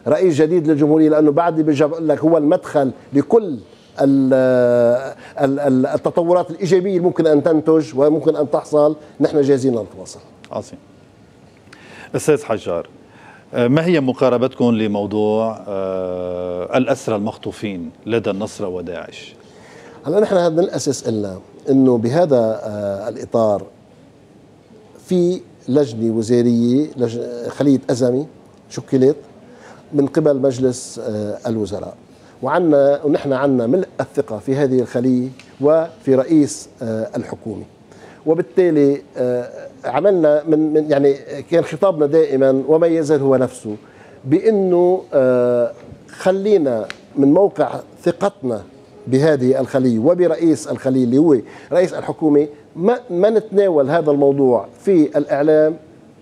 رئيس جديد للجمهورية لأنه بعد برجع بقول لك هو المدخل لكل ال- التطورات الإيجابية اللي ممكن أن تنتج وممكن أن تحصل. نحن جاهزين لنتواصل. عظيم أستاذ حجار آه، ما هي مقاربتكم لموضوع آه، الأسرى المخطوفين لدى النصرة وداعش؟ هلا نحن من الأساس قلنا إنه بهذا آه الإطار في لجنة وزارية لج... خليه ازمه شكلت من قبل مجلس آه الوزراء. وعنا ونحن عنا ملء الثقة في هذه الخليه وفي رئيس آه الحكومة. وبالتالي آه عملنا من, من يعني كان خطابنا دائما وما يزال هو نفسه بأنه آه خلينا من موقع ثقتنا بهذه الخلية وبرئيس الخلية اللي هو رئيس الحكومة ما ما نتناول هذا الموضوع في الإعلام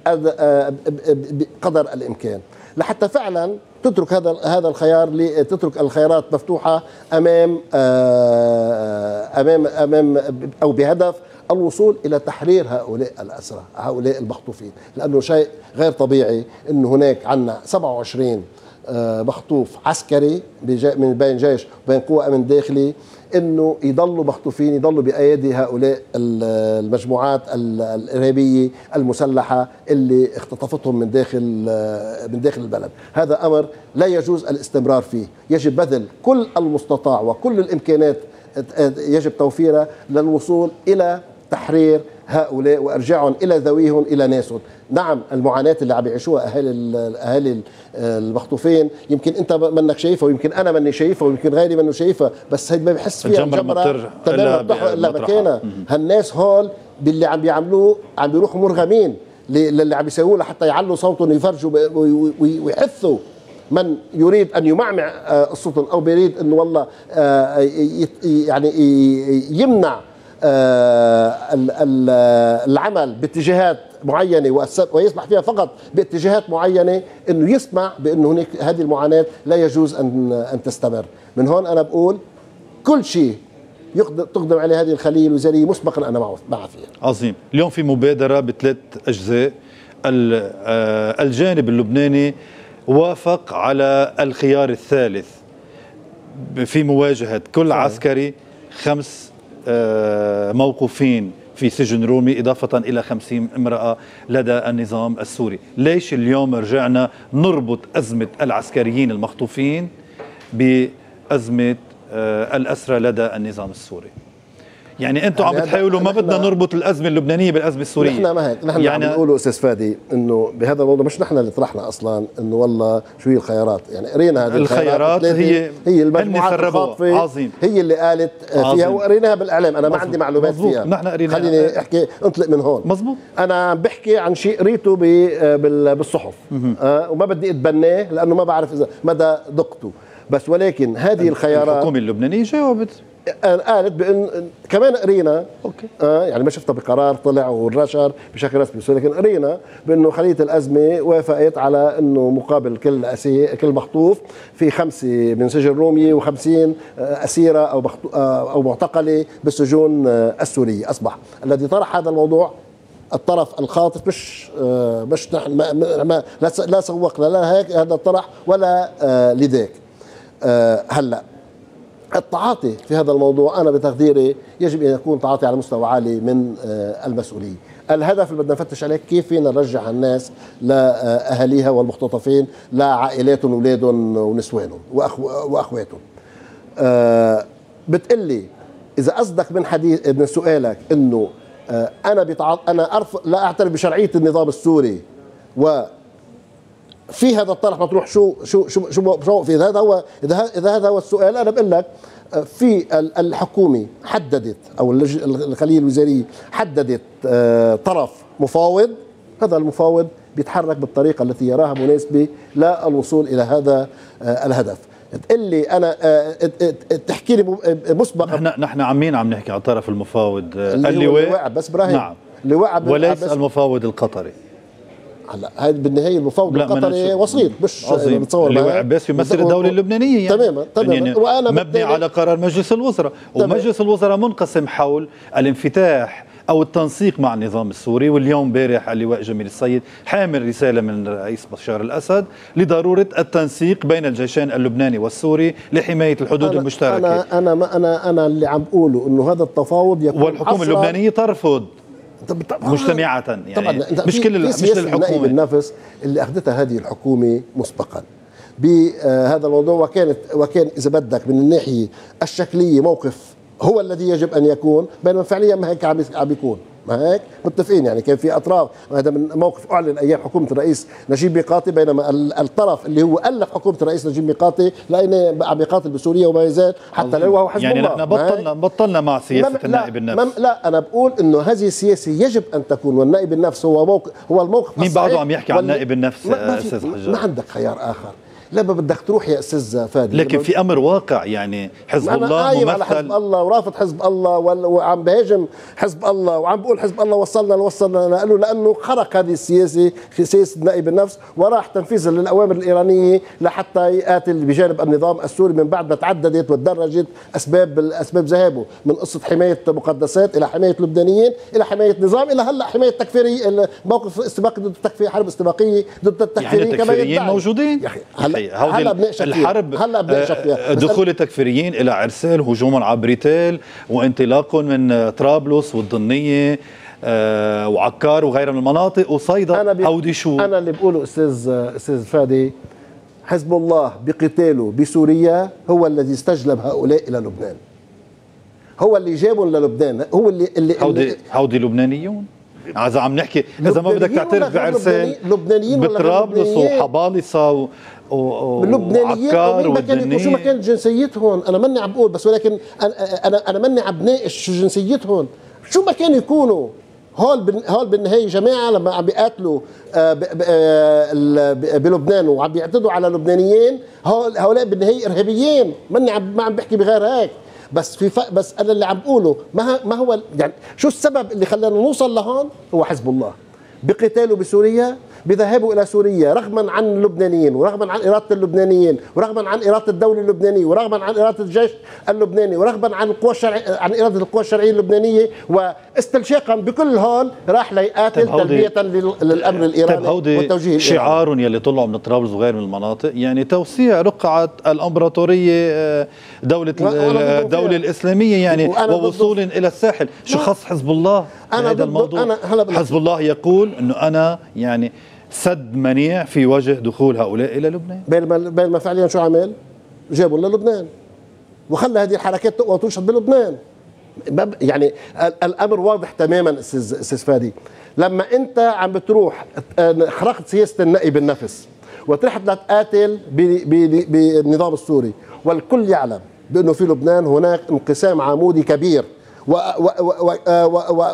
آه، بقدر الإمكان. لحتى فعلا تترك هذا هذا الخيار تترك الخيارات مفتوحة أمام آه، امام امام أو بهدف الوصول إلى تحرير هؤلاء الاسرى هؤلاء المخطوفين لأنه شيء غير طبيعي إنه هناك عندنا 27 آه، مخطوف عسكري من بين جيش وبين قوى أمن داخلي إنه يضلوا مخطوفين يضلوا بأيادي هؤلاء ال- المجموعات ال- الإرهابية المسلحة اللي اختطفتهم من داخل آه، من داخل البلد، هذا أمر لا يجوز الاستمرار فيه، يجب بذل كل المستطاع وكل الإمكانات يجب توفيرها للوصول إلى تحرير هؤلاء وارجاعهم إلى ذويهم إلى ناسهم. نعم المعاناة اللي عم يعيشوها أهالي الاهالي المخطوفين يمكن أنت منك شايفها ويمكن أنا ماني شايفها ويمكن غيري منه شايفها بس هيدي ما بحس فيها الجمرة ما بترجع تمام إلا ما بتحرق الا. مكانها. هالناس هول باللي عم بيعملوه عم بيروحوا مرغمين للي عم يسووه لحتى يعلوا صوتهم ويفرجوا ويحثوا من يريد أن يمعمع آه، السلطه أو بيريد إنه والله آه، يعني يمنع آه، العمل باتجاهات معينة ويسمح فيها فقط باتجاهات معينة إنه يسمع بإنه هناك هذه المعاناة لا يجوز ان أن تستمر. من هون أنا بقول كل شيء تقدم عليه هذه الخليه الوزاريه مسبقا أنا معه مع فيها. عظيم. اليوم في مبادرة بثلاث أجزاء. ال- آه، الجانب اللبناني وافق على الخيار الثالث في مواجهة كل عسكري خمس آه، موقوفين في سجن رومي إضافة إلى خمسين امرأة لدى النظام السوري. ليش اليوم رجعنا نربط أزمة العسكريين المخطوفين بأزمة آه، الأسرى لدى النظام السوري؟ يعني أنتم عم يعني هذا- بتحاولوا ما بدنا نربط الأزمة اللبنانية بالأزمة السورية نحن ما هيك نحن يعني عم نقولوا أستاذ فادي إنه بهذا الموضوع مش نحن اللي طرحنا أصلا إنه والله شو هي الخيارات يعني قرينا هذه الخيارات الثلاثة. هي- هي المجموعات. الخاطفة عظيم. هي اللي قالت فيها. وقريناها بالإعلام أنا ما مظبوط. عندي معلومات مظبوط. فيها نحن قريناها. خليني أحكي انطلق من هون مظبوط. أنا عم بحكي عن شيء قريته بالصحف آه وما بدي أتبناه لأنه ما بعرف إذا مدى دقته بس ولكن هذه الخيارات الحكومة اللبنانية جاوبت قالت بأن كمان قرينا أوكي. آه يعني ما شفتها بقرار طلع ونشر بشكل رسمي. بس ولكن قرينا بأنه خلية الأزمة وافقت على أنه مقابل كل أسي كل مخطوف في خمسة من سجن رومي و50 أسيرة أو آه، أو معتقلة بالسجون آه، السورية. أصبح الذي طرح هذا الموضوع الطرف الخاطف مش آه، مش نحن ما ما لا سوقنا لا هيك هذا الطرح ولا آه، لذاك آه، هلأ التعاطي في هذا الموضوع أنا بتقديري يجب أن يكون تعاطي على مستوى عالي من آه، المسؤوليه. الهدف اللي بدنا نفتش عليه كيف فينا نرجع الناس لأهاليها والمختطفين لعائلاتهم وأولادهم ونسوانهم وأخو وأخواتهم. آه، بتقلي إذا قصدك من حديث من سؤالك إنه آه، أنا بتعاط أرف لا أعترف بشرعية النظام السوري و في هذا الطرح مطروح شو شو شو شو, في هذا هو إذا إذا هذا هو السؤال أنا بقول لك آه، في الحكومة حددت أو الخليه الوزاريه حددت آه، طرف مفاوض. هذا المفاوض بيتحرك بالطريقة التي يراها مناسبة للوصول إلى هذا آه، الهدف. تقول لي أنا تحكي لي مسبقا. نحن نحن عمين عم نحكي على الطرف المفاوض اللواء. بس إبراهيم نعم. لواء وليس المفاوض القطري. هلا هذا بالنهاية المفاوض القطري وسيط مش بتصور اللي عباس يمثل الدولة اللبنانية يعني. تماما تماما. يعني وأنا مبني على قرار مجلس الوزراء. ومجلس الوزراء منقسم حول الانفتاح أو التنسيق مع النظام السوري. واليوم امبارح اللواء جميل السيد حامل رسالة من الرئيس بشار الأسد لضرورة التنسيق بين الجيشين اللبناني والسوري لحماية الحدود أنا المشتركة. أنا أنا أنا أنا اللي عم بقوله إنه هذا التفاوض يكون والحكومة اللبنانية ترفض. طبعا مجتمعة يعني طبعا مش كل مش الحكومة النفس اللي أخذتها هذه الحكومة مسبقا. بهذا الموضوع وكانت وكان إذا بدك من الناحية الشكلية موقف هو الذي يجب أن يكون بينما فعليا ما هيك عم بيكون ما هيك؟ متفقين يعني. كان في أطراف. هذا من موقف أعلن أيام حكومة الرئيس نجيب ميقاتي بينما الطرف اللي هو ألف حكومة الرئيس نجيب ميقاتي لأنه عم يقاتل بسوريا وما يزال حتى لو هو حزب يعني الله. يعني نحن بطلنا بطلنا مع سياسة النائب النفس. لا أنا بقول إنه هذه السياسة يجب أن تكون والنائب النفس هو موقف هو الموقف مين بعده عم يحكي عن نائب النفس أستاذ حجاج؟ ما عندك خيار آخر. لما بدك تروح يا أستاذ فادي. لكن في أمر واقع يعني حزب الله قايم على حزب الله ورافض حزب الله وعم بهاجم حزب الله وعم بقول حزب الله وصلنا وصلنا له لأنه خرق هذه السياسة سياسة نائب النفس وراح تنفيذا للأوامر الإيرانية لحتى يقاتل بجانب النظام السوري من بعد ما تعددت وتدرجت أسباب أسباب ذهابه من قصة حماية مقدسات إلى حماية لبنانيين إلى حماية نظام إلى هلأ حماية تكفيري موقف استباقي ضد التكفير حرب استباقيه ضد التكفيرين يعني التكفيريين موجودين؟ هلأ هلا بناقشك الحرب هلا بناقشك فيها. دخول التكفيريين إلى عرسال هجوما على بريتيل وانطلاقهم من طرابلس والضنية وعكار وغيرها من المناطق وصيدا أنا هودي شو؟ أنا اللي بقوله أستاذ أستاذ فادي حزب الله بقتاله بسوريا هو الذي استجلب هؤلاء إلى لبنان. هو اللي جابهم للبنان هو اللي اللي هودي هودي لبنانيون؟ إذا عم نحكي إذا ما بدك تعترف بعرسان لبنانيين؟ بطرابلس وحبالصه لبنانيين؟ ومين ما كان شو ما كانت جنسيتهم أنا ماني عم بقول بس ولكن أنا أنا ماني عم بناقش شو جنسيتهم شو ما كانوا يكونوا؟ هول هول بالنهاية جماعة لما عم بيقاتلوا آه، آه، بلبنان وعم بيعتدوا على لبنانيين هؤلاء بالنهاية إرهابيين. ماني عم ما عم بحكي بغير هيك. بس في ف... بس أنا اللي عم بقوله ما ما هو يعني شو السبب اللي خلانا نوصل لهون؟ هو حزب الله. بقتاله بسوريا بذهابه إلى سوريا رغما عن اللبنانيين ورغما عن إرادة اللبنانيين ورغما عن إرادة الدولة اللبنانية ورغما عن إرادة الجيش اللبناني ورغما عن القوى عن إرادة القوى الشرعية اللبنانية. واستنشاقا بكل هول راح ليقاتل تلبية للامر الإيراني والتوجيه شعار يلي طلعوا من طرابلس وغير من المناطق يعني توسيع رقعة الأمبراطورية آه، دولة الدولة الإسلامية يعني ووصول إلى الساحل. شو خص حزب الله؟ أنا هذا الموضوع. أنا حزب الله يقول إنه أنا يعني سد منيع في وجه دخول هؤلاء إلى لبنان. بين ما بين ما فعليا شو عمل؟ جابوا للبنان وخلى هذه الحركات تقوى وتنشط بلبنان. يعني الأمر واضح تماما أستاذ فادي. لما أنت عم بتروح خرقت سياسة النائب النفس وتروح تقاتل بالنظام السوري والكل يعلم بأنه في لبنان هناك انقسام عمودي كبير.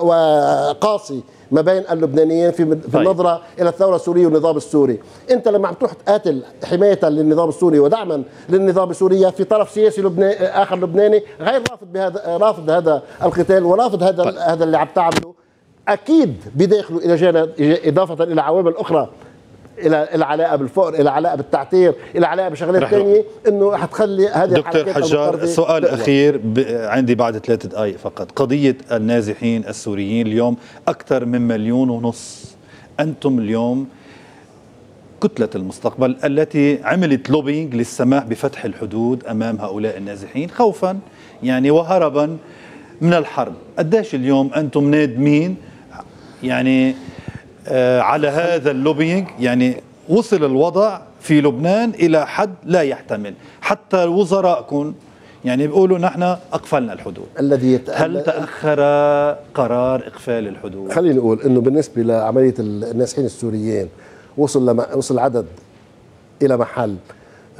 وقاسي ما بين اللبنانيين في في طيب. النظرة إلى الثورة السورية والنظام السوري، أنت لما عم تروح تقاتل حماية للنظام السوري ودعما للنظام السوري في طرف سياسي لبناني آخر لبناني غير رافض بهذا رافض هذا القتال ورافض هذا طيب. هذا اللي عم تعمله أكيد بداخله إلى جانب إضافة إلى عوامل أخرى إلى العلاقة بالفقر إلى علاقة بالتعتير إلى علاقة بشغلات ثانية إنه حتخلي هذه دكتور حجار سؤال أخير عندي بعد ثلاث دقائق فقط. قضية النازحين السوريين اليوم أكثر من مليون ونص. أنتم اليوم كتلة المستقبل التي عملت lobbying للسماح بفتح الحدود أمام هؤلاء النازحين خوفا يعني وهربا من الحرب. قديش اليوم أنتم نادمين؟ يعني على هذا ال lobbying يعني وصل الوضع في لبنان إلى حد لا يحتمل. حتى وزرائكم يعني بيقولوا نحن أقفلنا الحدود. الذي هل تأخر قرار إقفال الحدود؟ خليني أقول أنه بالنسبة لعملية النازحين السوريين وصل لما وصل عدد إلى محل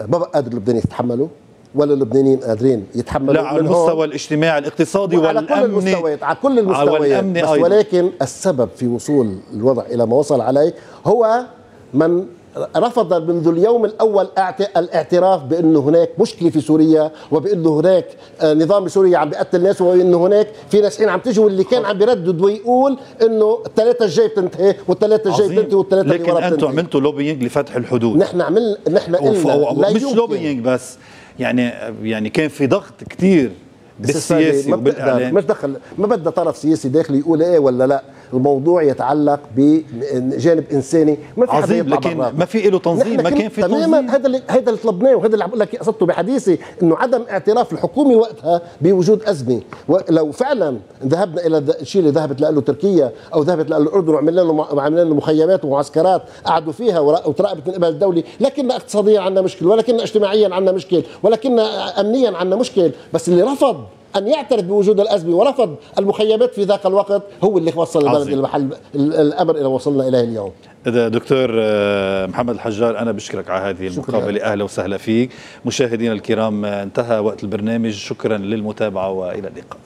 ما بقى قادر اللبناني يتحمله؟ ولا اللبنانيين قادرين يتحملوا لا على. المستوى الاجتماعي الاقتصادي على كل والأمني المستويات على كل المستويات بس أيضاً. ولكن السبب في وصول الوضع إلى ما وصل عليه هو من رفض منذ اليوم الأول اعت- الاعتراف بأن هناك مشكلة في سوريا وبأن هناك آه، نظام بسوريا عم بيقتل ناس وان هناك في نازحين عم تيجي واللي كان عم بيردد ويقول إنه الثلاثاء الجاي بتنتهي والثلاثاء الجاي بتنتهي والثلاثاء اللي لكن ورا أنتم بتنتهي عملتوا lobbying لفتح الحدود نحن عملنا نحن قلنا لا مش. lobbying بس يعني يعني كان في ضغط كثير بالسياسي ما بتقدر مش دخل ما بدها طرف سياسي داخلي يقول إيه ولا لا. الموضوع يتعلق بجانب إنساني ما في عظيم لكن. ما في له تنظيم ما كان في تماما تنظيم؟ هذا اللي هذا اللي طلبناه وهذا اللي عم بقول لك قصدته بحديثي إنه عدم اعتراف الحكومة وقتها بوجود أزمة. ولو فعلا ذهبنا إلى الشيء اللي ذهبت له تركيا أو ذهبت له الأردن وعملنا له وعملنا له مخيمات ومعسكرات قعدوا فيها وتراقبت من قبل الدولة لكن اقتصاديا عندنا مشكل ولكن اجتماعيا عندنا مشكل ولكن امنيا عندنا مشكل بس اللي رفض أن يعترف بوجود الأزمة ورفض المخيمات في ذاك الوقت هو اللي وصل البلد عظيم. إلى محل ال- الأمر إلى وصلنا إليه اليوم. إذا دكتور آه، محمد الحجار أنا بشكرك على هذه المقابلة. أهلا وسهلا فيك. مشاهدينا الكرام آه، انتهى وقت البرنامج. شكرا للمتابعة وإلى اللقاء.